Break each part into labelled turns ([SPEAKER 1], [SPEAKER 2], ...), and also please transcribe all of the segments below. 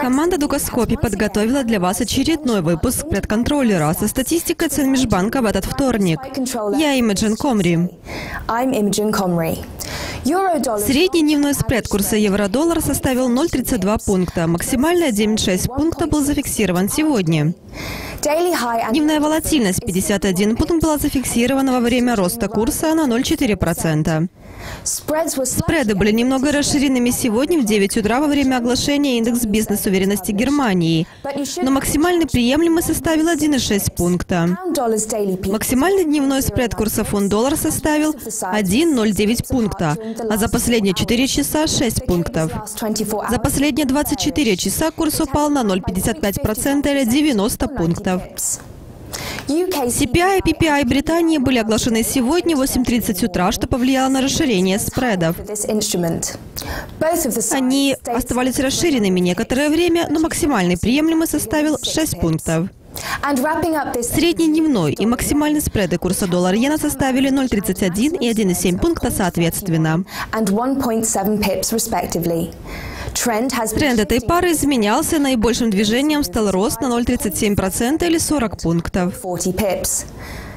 [SPEAKER 1] Команда Дукоскопи подготовила для вас очередной выпуск предконтроллера со статистикой цен межбанка в этот вторник. Я Имиджин Комри. Средний дневной спред курса евро-доллар составил 0,32 пункта. Максимальный 1,6 пункта был зафиксирован сегодня. Дневная волатильность 51 пункт была зафиксирована во время роста курса на 0,4%. Спреды были немного расширенными сегодня в 9 утра во время оглашения индекс бизнес-уверенности Германии, но максимальный приемлемый составил 1,6 пункта. Максимальный дневной спред курса фунт-доллар составил 1,09 пункта, а за последние 4 часа 6 пунктов. За последние 24 часа курс упал на 0,55% или 90 пунктов. CPI и PPI Британии были оглашены сегодня в 8.30 утра, что повлияло на расширение спредов. Они оставались расширенными некоторое время, но максимальный приемлемый составил 6 пунктов. Средний дневной и максимальный спреды курса доллара-иена составили 0,31 и 1,7 пункта соответственно. Тренд этой пары изменялся, наибольшим движением стал рост на 0,37% или 40 пунктов.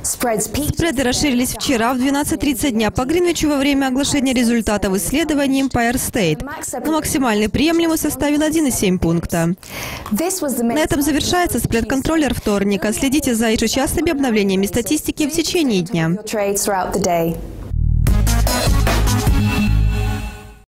[SPEAKER 1] Спреды расширились вчера в 12.30 дня по Гринвичу во время оглашения результатов исследований Empire State, но максимальный приемлемый составил 1,7 пункта. На этом завершается спред-контроллер вторника. Следите за ежечасными обновлениями статистики в течение дня.